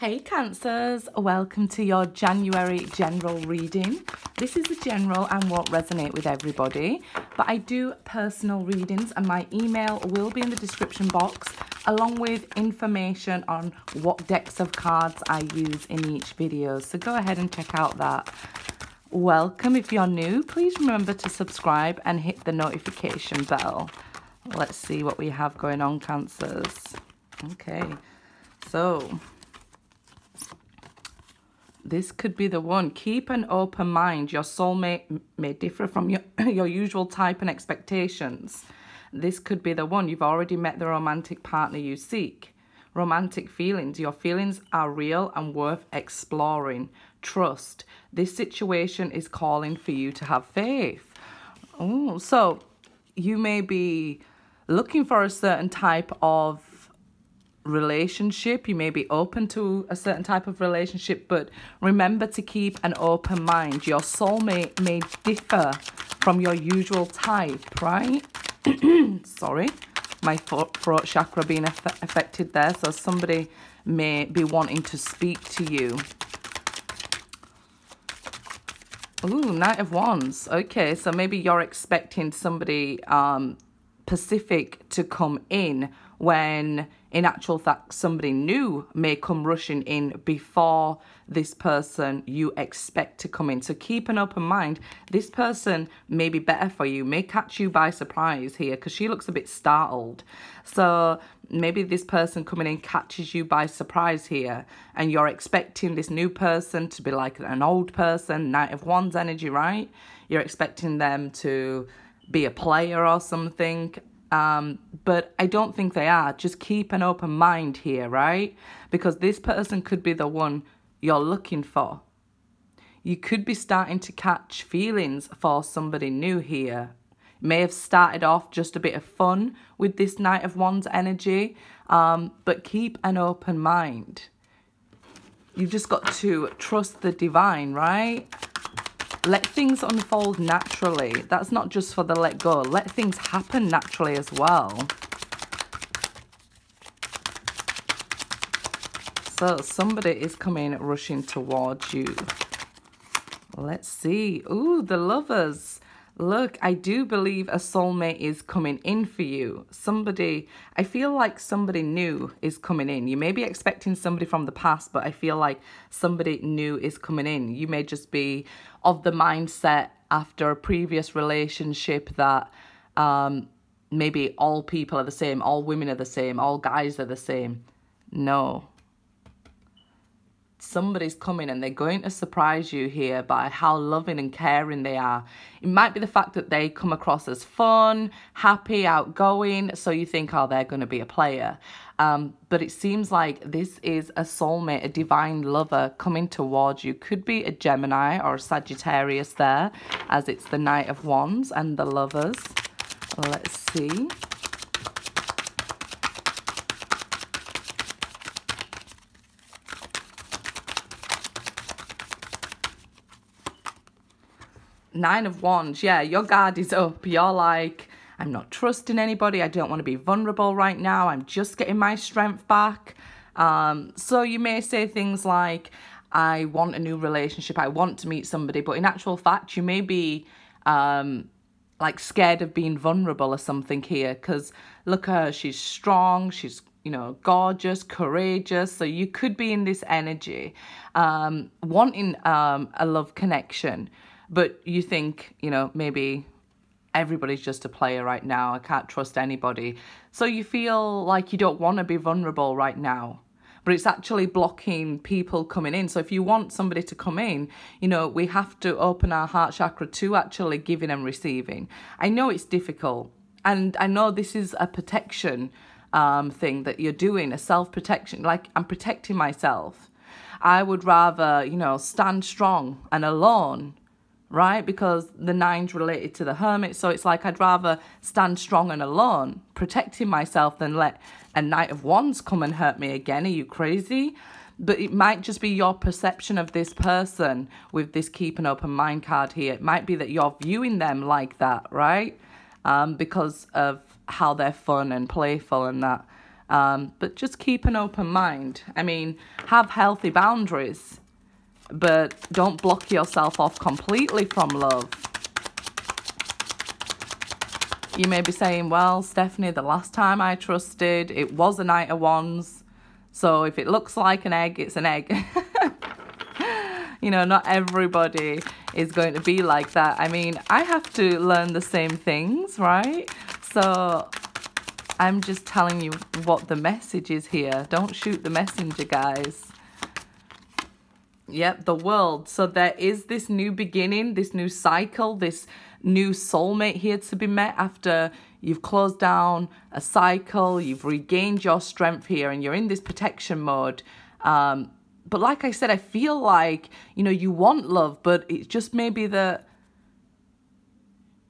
Hey Cancers, welcome to your January general reading. This is a general and won't resonate with everybody, but I do personal readings and my email will be in the description box along with information on what decks of cards I use in each video. So go ahead and check out that. Welcome if you're new, please remember to subscribe and hit the notification bell. Let's see what we have going on Cancers. Okay, so this could be the one. Keep an open mind. Your soulmate may differ from your, your usual type and expectations. This could be the one. You've already met the romantic partner you seek. Romantic feelings. Your feelings are real and worth exploring. Trust. This situation is calling for you to have faith. Oh, so you may be looking for a certain type of relationship. You may be open to a certain type of relationship, but remember to keep an open mind. Your soulmate may differ from your usual type, right? Sorry, my throat chakra being affected there. So somebody may be wanting to speak to you. Ooh, Knight of Wands. Okay, so maybe you're expecting somebody um, Pacific to come in when in actual fact somebody new may come rushing in before this person you expect to come in. So keep an open mind. This person may be better for you may catch you by surprise here because she looks a bit startled. So maybe this person coming in catches you by surprise here and you're expecting this new person to be like an old person knight of wands energy right? You're expecting them to be a player or something um, but I don't think they are. Just keep an open mind here, right? Because this person could be the one you're looking for. You could be starting to catch feelings for somebody new here. It may have started off just a bit of fun with this Knight of Wands energy, um, but keep an open mind. You've just got to trust the divine, right? Let things unfold naturally. That's not just for the let go. Let things happen naturally as well. So somebody is coming rushing towards you. Let's see. Ooh, the lovers. Look, I do believe a soulmate is coming in for you. Somebody, I feel like somebody new is coming in. You may be expecting somebody from the past, but I feel like somebody new is coming in. You may just be of the mindset after a previous relationship that um, maybe all people are the same, all women are the same, all guys are the same. No, somebody's coming and they're going to surprise you here by how loving and caring they are. It might be the fact that they come across as fun, happy, outgoing, so you think, oh, they're going to be a player. Um, but it seems like this is a soulmate, a divine lover coming towards you. Could be a Gemini or a Sagittarius there, as it's the Knight of Wands and the lovers. Let's see. Nine of Wands, yeah, your guard is up. You're like, I'm not trusting anybody. I don't want to be vulnerable right now. I'm just getting my strength back. Um, so you may say things like, I want a new relationship. I want to meet somebody. But in actual fact, you may be um, like scared of being vulnerable or something here. Because look at her. She's strong. She's you know, gorgeous, courageous. So you could be in this energy, um, wanting um, a love connection but you think, you know, maybe everybody's just a player right now. I can't trust anybody. So you feel like you don't want to be vulnerable right now. But it's actually blocking people coming in. So if you want somebody to come in, you know, we have to open our heart chakra to actually giving and receiving. I know it's difficult. And I know this is a protection um, thing that you're doing, a self protection. Like I'm protecting myself. I would rather, you know, stand strong and alone right? Because the nine's related to the hermit. So it's like I'd rather stand strong and alone, protecting myself, than let a knight of wands come and hurt me again. Are you crazy? But it might just be your perception of this person with this keep an open mind card here. It might be that you're viewing them like that, right? Um, because of how they're fun and playful and that. Um, but just keep an open mind. I mean, have healthy boundaries, but don't block yourself off completely from love. You may be saying, well, Stephanie, the last time I trusted, it was a Knight of Wands. So if it looks like an egg, it's an egg. you know, not everybody is going to be like that. I mean, I have to learn the same things, right? So I'm just telling you what the message is here. Don't shoot the messenger, guys. Yep, the world. So there is this new beginning, this new cycle, this new soulmate here to be met after you've closed down a cycle, you've regained your strength here, and you're in this protection mode. Um, but like I said, I feel like, you know, you want love, but it's just maybe that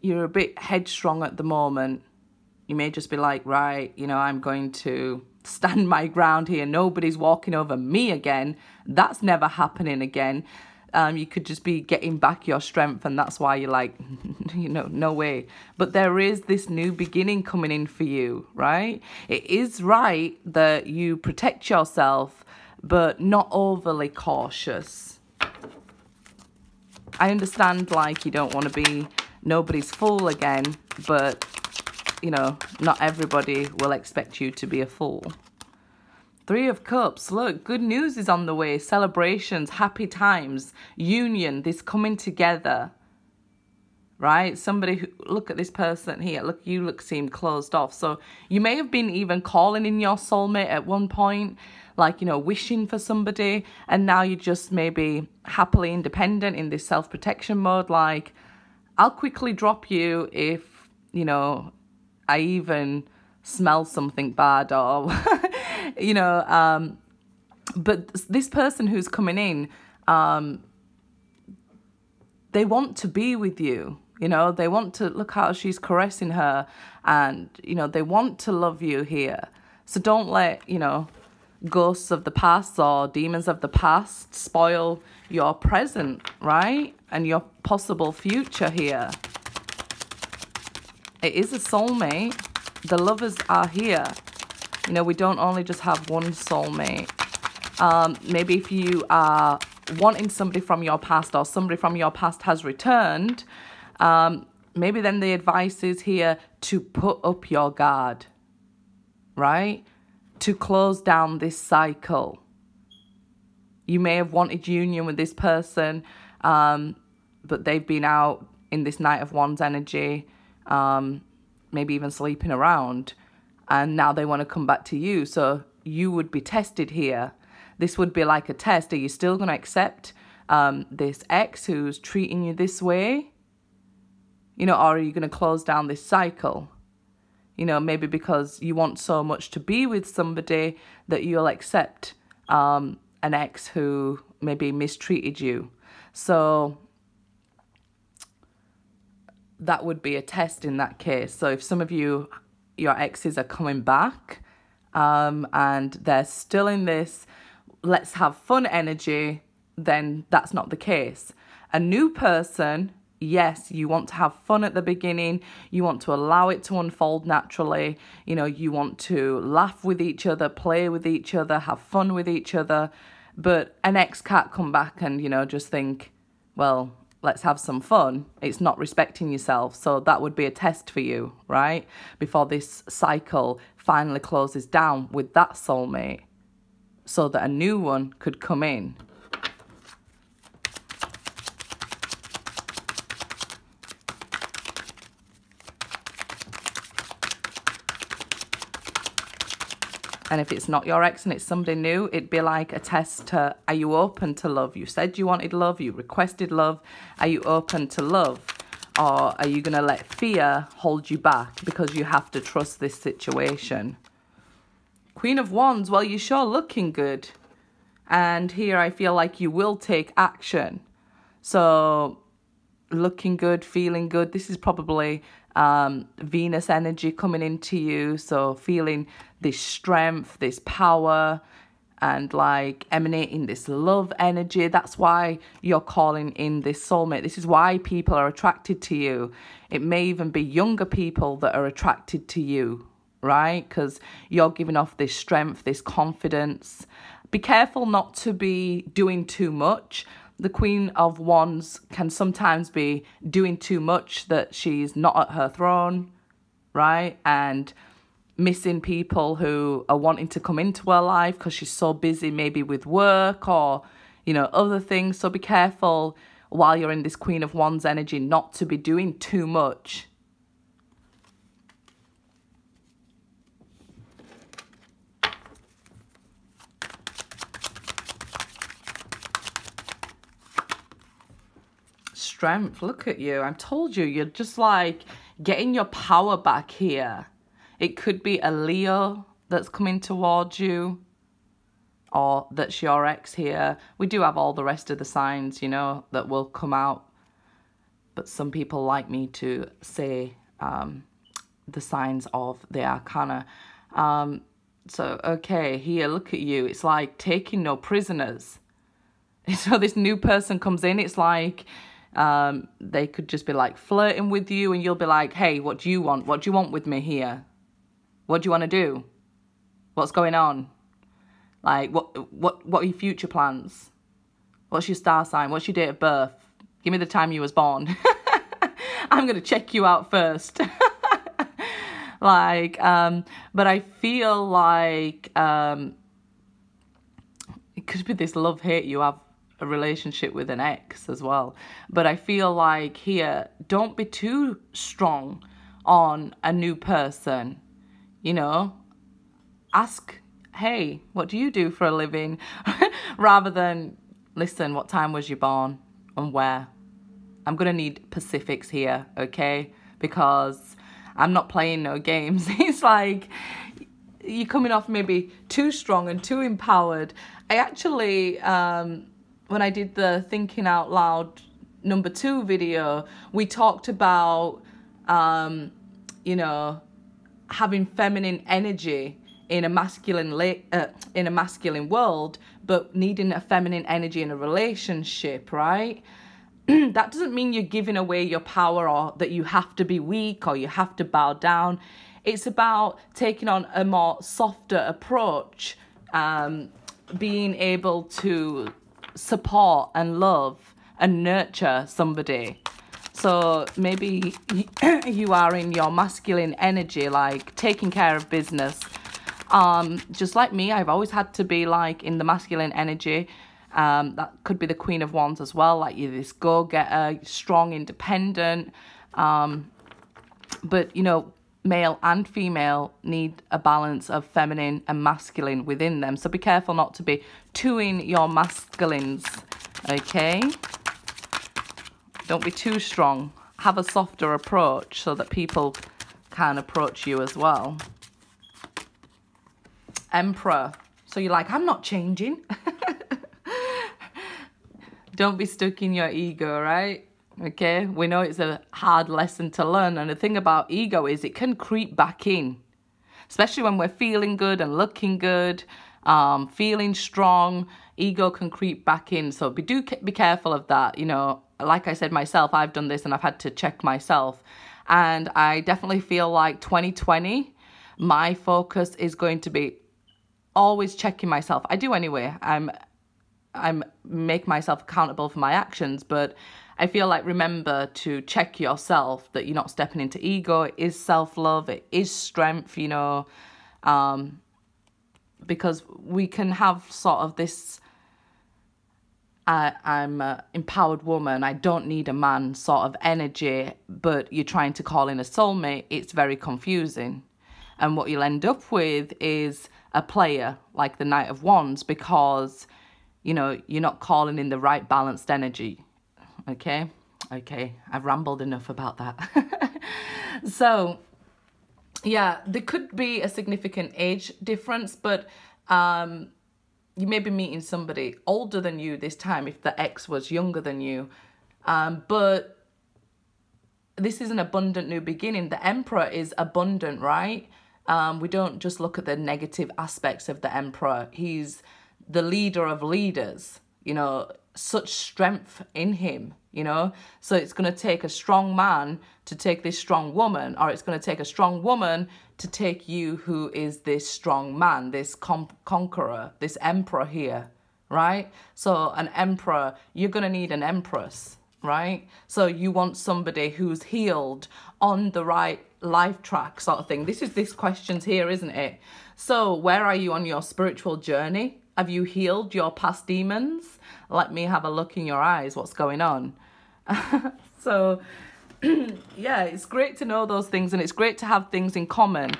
you're a bit headstrong at the moment. You may just be like, right, you know, I'm going to stand my ground here. Nobody's walking over me again. That's never happening again um, you could just be getting back your strength and that's why you're like you know no way but there is this new beginning coming in for you right it is right that you protect yourself but not overly cautious i understand like you don't want to be nobody's fool again but you know not everybody will expect you to be a fool Three of Cups. Look, good news is on the way. Celebrations, happy times, union, this coming together. Right? Somebody who, look at this person here. Look, you look seem closed off. So you may have been even calling in your soulmate at one point, like, you know, wishing for somebody. And now you're just maybe happily independent in this self protection mode. Like, I'll quickly drop you if, you know, I even smell something bad or you know, um, but this person who's coming in, um, they want to be with you. You know, they want to look how she's caressing her, and you know, they want to love you here. So don't let you know ghosts of the past or demons of the past spoil your present, right? And your possible future here. It is a soulmate. The lovers are here. You know, we don't only just have one soulmate. Um, maybe if you are wanting somebody from your past or somebody from your past has returned, um, maybe then the advice is here to put up your guard, right? To close down this cycle. You may have wanted union with this person, um, but they've been out in this Knight of Wands energy, um, maybe even sleeping around and now they want to come back to you. So you would be tested here. This would be like a test. Are you still going to accept um, this ex who's treating you this way? You know, or are you going to close down this cycle? You know, maybe because you want so much to be with somebody that you'll accept um, an ex who maybe mistreated you. So that would be a test in that case. So if some of you your exes are coming back um, and they're still in this let's have fun energy, then that's not the case. A new person, yes, you want to have fun at the beginning, you want to allow it to unfold naturally, you know, you want to laugh with each other, play with each other, have fun with each other. But an ex can't come back and, you know, just think, well, let's have some fun, it's not respecting yourself. So that would be a test for you, right? Before this cycle finally closes down with that soulmate so that a new one could come in. And if it's not your ex and it's somebody new, it'd be like a test to are you open to love? You said you wanted love, you requested love. Are you open to love? Or are you going to let fear hold you back because you have to trust this situation? Queen of Wands, well, you're sure looking good. And here I feel like you will take action. So, looking good, feeling good. This is probably um, Venus energy coming into you. So feeling this strength, this power, and like emanating this love energy. That's why you're calling in this soulmate. This is why people are attracted to you. It may even be younger people that are attracted to you, right? Because you're giving off this strength, this confidence. Be careful not to be doing too much. The Queen of Wands can sometimes be doing too much that she's not at her throne, right? And missing people who are wanting to come into her life because she's so busy maybe with work or you know other things. So be careful while you're in this queen of wands energy not to be doing too much. Strength look at you. I told you you're just like getting your power back here it could be a Leo that's coming towards you or that's your ex here. We do have all the rest of the signs, you know, that will come out. But some people like me to say um, the signs of the arcana. Um, so, okay, here, look at you. It's like taking no prisoners. So this new person comes in, it's like um, they could just be like flirting with you and you'll be like, hey, what do you want? What do you want with me here? What do you want to do? What's going on? Like, what, what, what are your future plans? What's your star sign? What's your date of birth? Give me the time you was born. I'm going to check you out first. like, um, but I feel like, um, it could be this love hate you have a relationship with an ex as well. But I feel like here, don't be too strong on a new person you know, ask, hey, what do you do for a living? Rather than, listen, what time was you born and where? I'm going to need specifics here, okay? Because I'm not playing no games. it's like you're coming off maybe too strong and too empowered. I actually, um, when I did the Thinking Out Loud number two video, we talked about, um, you know, having feminine energy in a masculine uh, in a masculine world but needing a feminine energy in a relationship right? That doesn't mean you're giving away your power or that you have to be weak or you have to bow down. It's about taking on a more softer approach um, being able to support and love and nurture somebody so maybe you are in your masculine energy, like taking care of business. Um, just like me, I've always had to be like in the masculine energy. Um, that could be the Queen of Wands as well, like you're this go-getter, strong, independent. Um, but, you know, male and female need a balance of feminine and masculine within them. So be careful not to be too in your masculines, okay? Don't be too strong. Have a softer approach so that people can approach you as well. Emperor. So you're like, I'm not changing. Don't be stuck in your ego, right? Okay, we know it's a hard lesson to learn. And the thing about ego is it can creep back in, especially when we're feeling good and looking good, um, feeling strong. Ego can creep back in. So be, do be careful of that. You know, like I said myself, I've done this and I've had to check myself. And I definitely feel like 2020, my focus is going to be always checking myself. I do anyway. I'm I'm make myself accountable for my actions, but I feel like remember to check yourself that you're not stepping into ego. It is self-love, it is strength, you know. Um because we can have sort of this I, I'm an empowered woman, I don't need a man sort of energy, but you're trying to call in a soulmate, it's very confusing. And what you'll end up with is a player like the Knight of Wands because, you know, you're not calling in the right balanced energy. Okay? Okay, I've rambled enough about that. so, yeah, there could be a significant age difference, but um, you may be meeting somebody older than you this time if the ex was younger than you. Um, but this is an abundant new beginning. The emperor is abundant, right? Um, we don't just look at the negative aspects of the emperor. He's the leader of leaders, you know, such strength in him, you know? So it's going to take a strong man to take this strong woman, or it's going to take a strong woman to take you, who is this strong man, this conqueror, this emperor here, right? So an emperor, you're going to need an empress, right? So you want somebody who's healed on the right life track sort of thing. This is this questions here, isn't it? So where are you on your spiritual journey? Have you healed your past demons? Let me have a look in your eyes. What's going on? so yeah, it's great to know those things and it's great to have things in common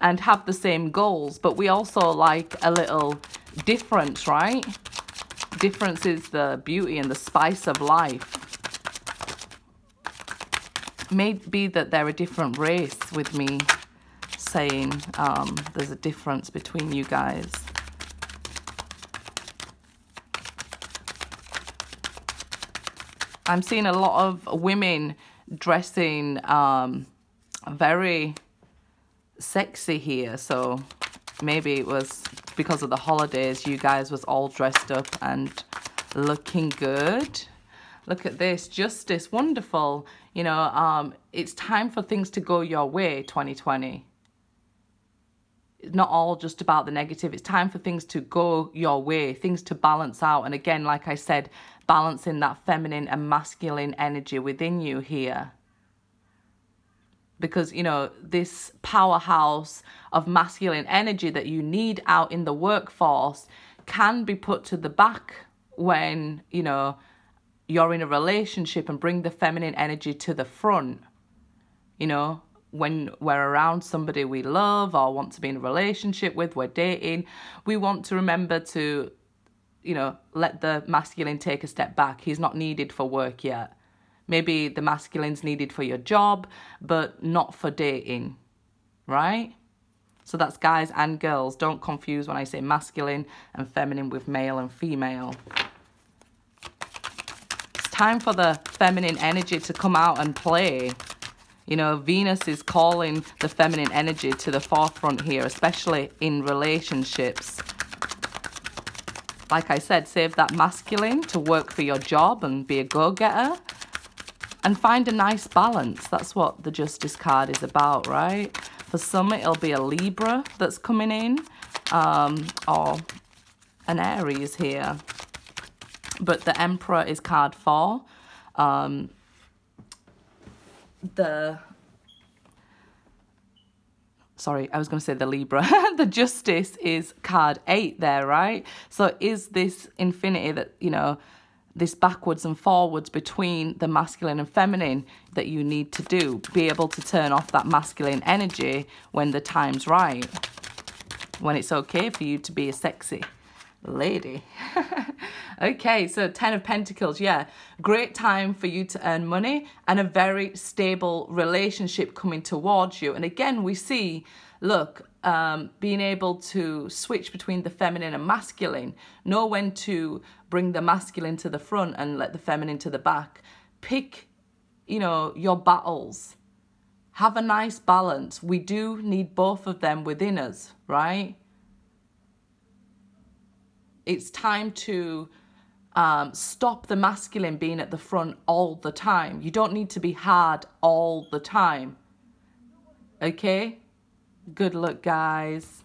and have the same goals, but we also like a little difference, right? Difference is the beauty and the spice of life. Maybe that they're a different race with me saying um, there's a difference between you guys. I'm seeing a lot of women dressing um, very sexy here. So maybe it was because of the holidays, you guys was all dressed up and looking good. Look at this, justice, wonderful. You know, um, it's time for things to go your way, 2020. It's not all just about the negative. It's time for things to go your way, things to balance out. And again, like I said, balancing that feminine and masculine energy within you here because you know this powerhouse of masculine energy that you need out in the workforce can be put to the back when you know you're in a relationship and bring the feminine energy to the front you know when we're around somebody we love or want to be in a relationship with we're dating we want to remember to you know let the masculine take a step back he's not needed for work yet Maybe the masculine's needed for your job, but not for dating, right? So that's guys and girls. Don't confuse when I say masculine and feminine with male and female. It's time for the feminine energy to come out and play. You know, Venus is calling the feminine energy to the forefront here, especially in relationships. Like I said, save that masculine to work for your job and be a go-getter and find a nice balance. That's what the Justice card is about, right? For some, it'll be a Libra that's coming in um, or an Aries here. But the Emperor is card four. Um, the sorry, I was going to say the Libra. the Justice is card eight there, right? So is this infinity that, you know, this backwards and forwards between the masculine and feminine that you need to do. Be able to turn off that masculine energy when the time's right. When it's okay for you to be a sexy lady. okay, so 10 of Pentacles, yeah. Great time for you to earn money and a very stable relationship coming towards you. And again, we see, look, um, being able to switch between the feminine and masculine, know when to bring the masculine to the front and let the feminine to the back. Pick, you know, your battles. Have a nice balance. We do need both of them within us, right? It's time to um, stop the masculine being at the front all the time. You don't need to be hard all the time. Okay? Good luck, guys.